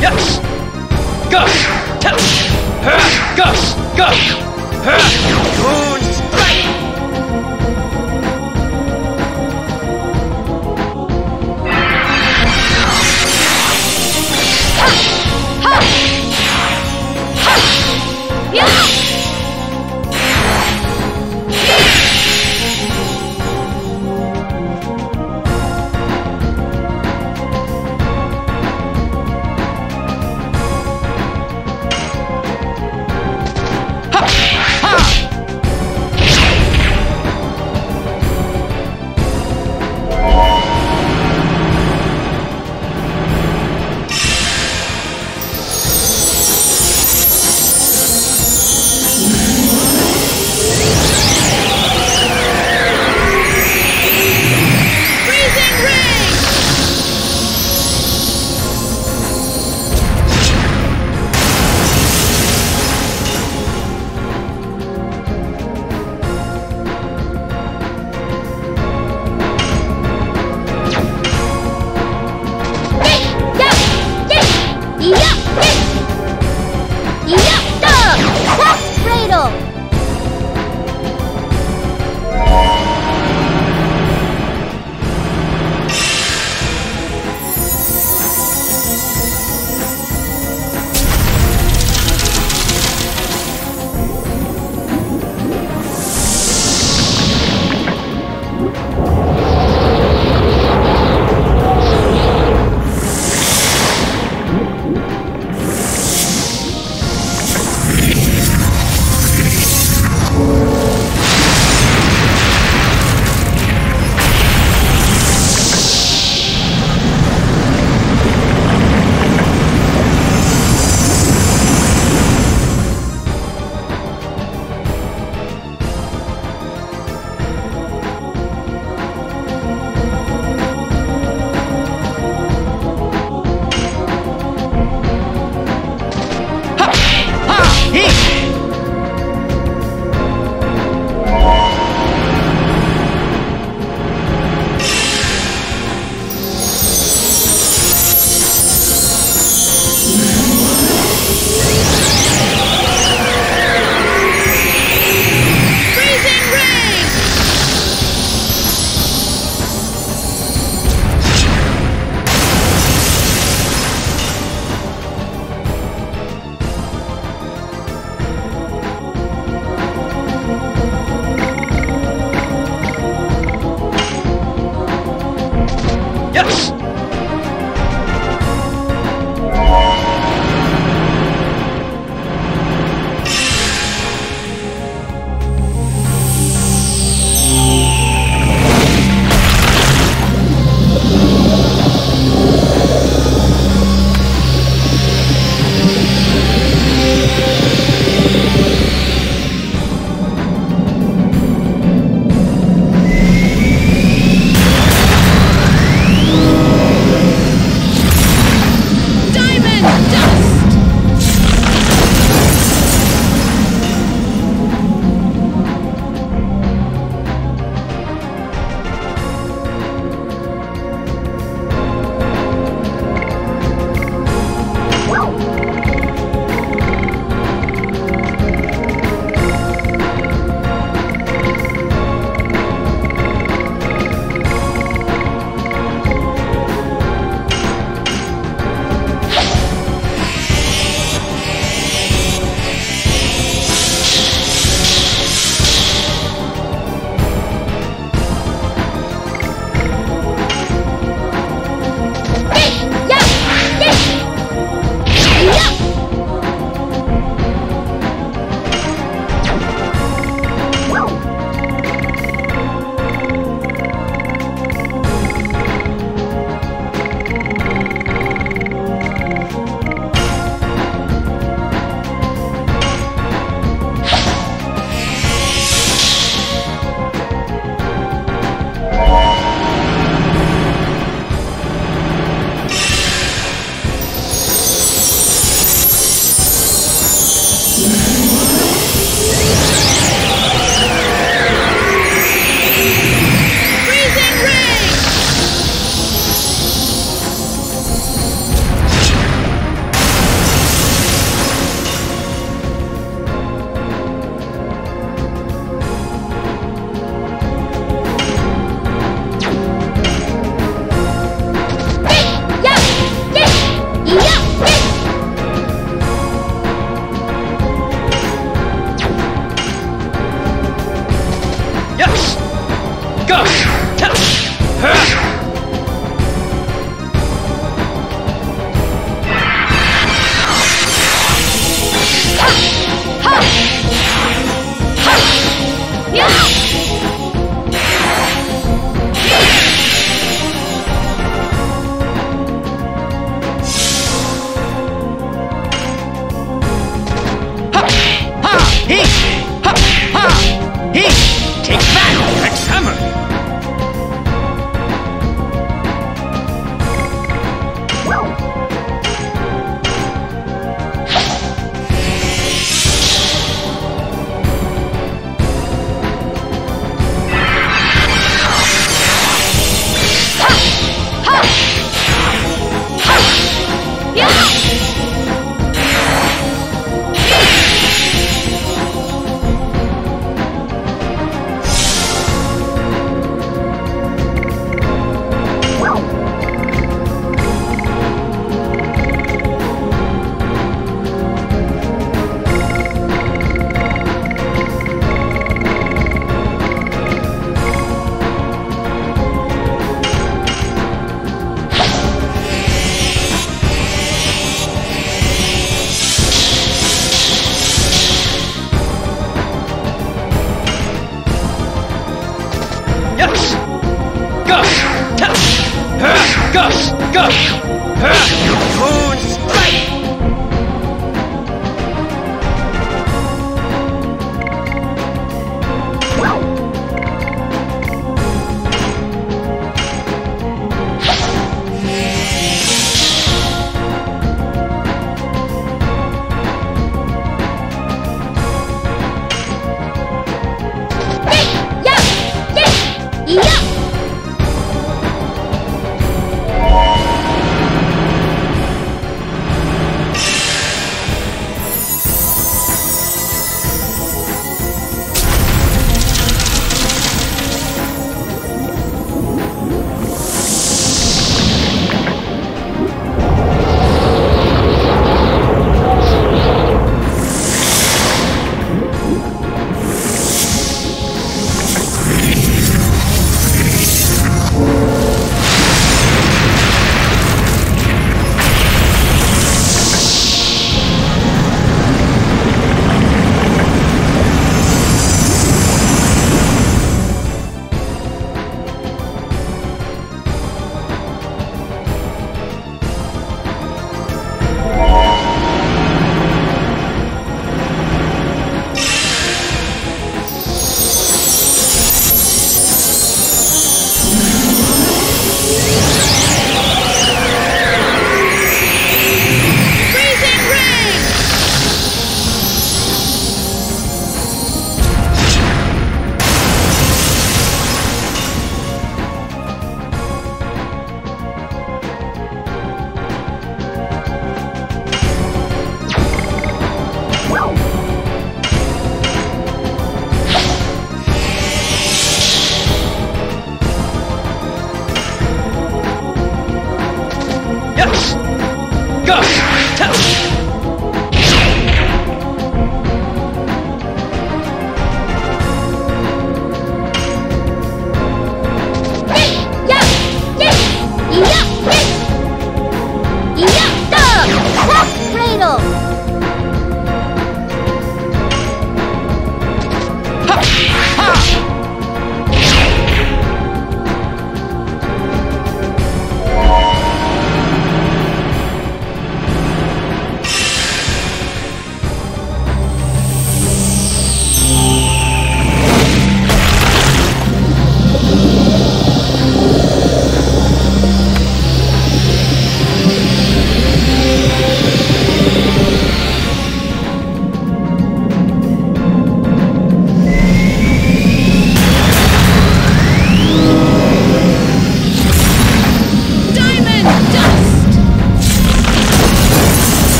Yes! Go! Tell! Go! Go! Moon